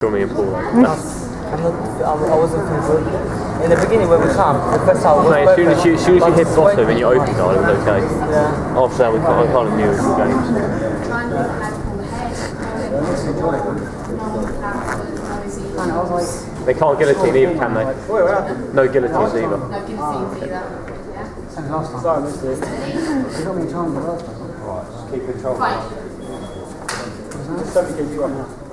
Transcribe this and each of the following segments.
for me and Paul. I'm not, I'm, I wasn't too good. In the beginning when we come, the first hour was Mate, as soon as you, as soon as you hit it's bottom and you open goal, it was okay. Yeah. After that, we kind of, kind of knew it was games. They can't guillotine either, can they? No guillotines either. Sorry, missed it. You got me in time the last time. Right, just keep control. Just let me keep you up now.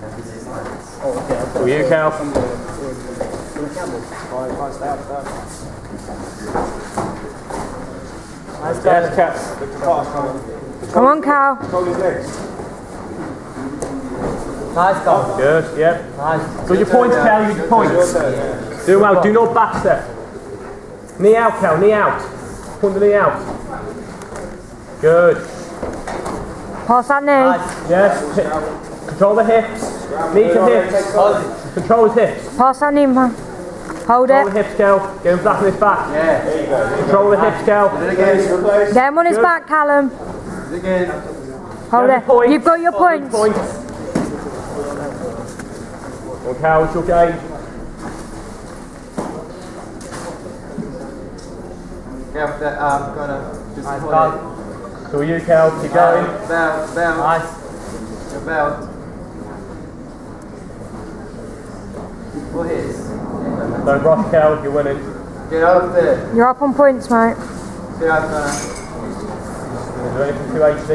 Oh, okay. okay. Will you, Cal? Gonna gamble. Right, right, stay up, stay up. Nice Yes, guys. Cat. Look the pass, Callum. Come on, Cal. Control his legs. Nice guys. Good, yeah. Nice. Got your points, Cal, your Your points. turn. Do well, do not back step. Knee out, Cal, knee out. Point the knee out. Good. Pass that knee. Nice. Yes. Control the hips. Knee to hips. Control his hips. Pass that knee, man. Hold Control the it. hips, Cal. Get him flat on his back. Yeah. There you go. Control the hips, Cal. Replace. Get him on his Good. back, Callum. Again. Hold Have it. points. You've got your points. Points. Well, Cal, it's your game. Yeah, that, um, gonna just Nice pull guys. it. So you, Cal, keep going. Belt, belt, Nice. your Go ahead. Don't rush Cal you're winning. Get out of there. You're up on points, mate. Get out there. Is there anything to HD?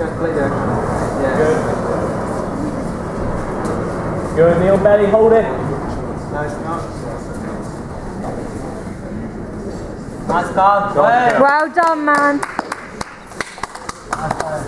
Yeah. Good. Good, knee on belly, hold it. No, it's not. Nice pass. Hey. Well done, man. Nice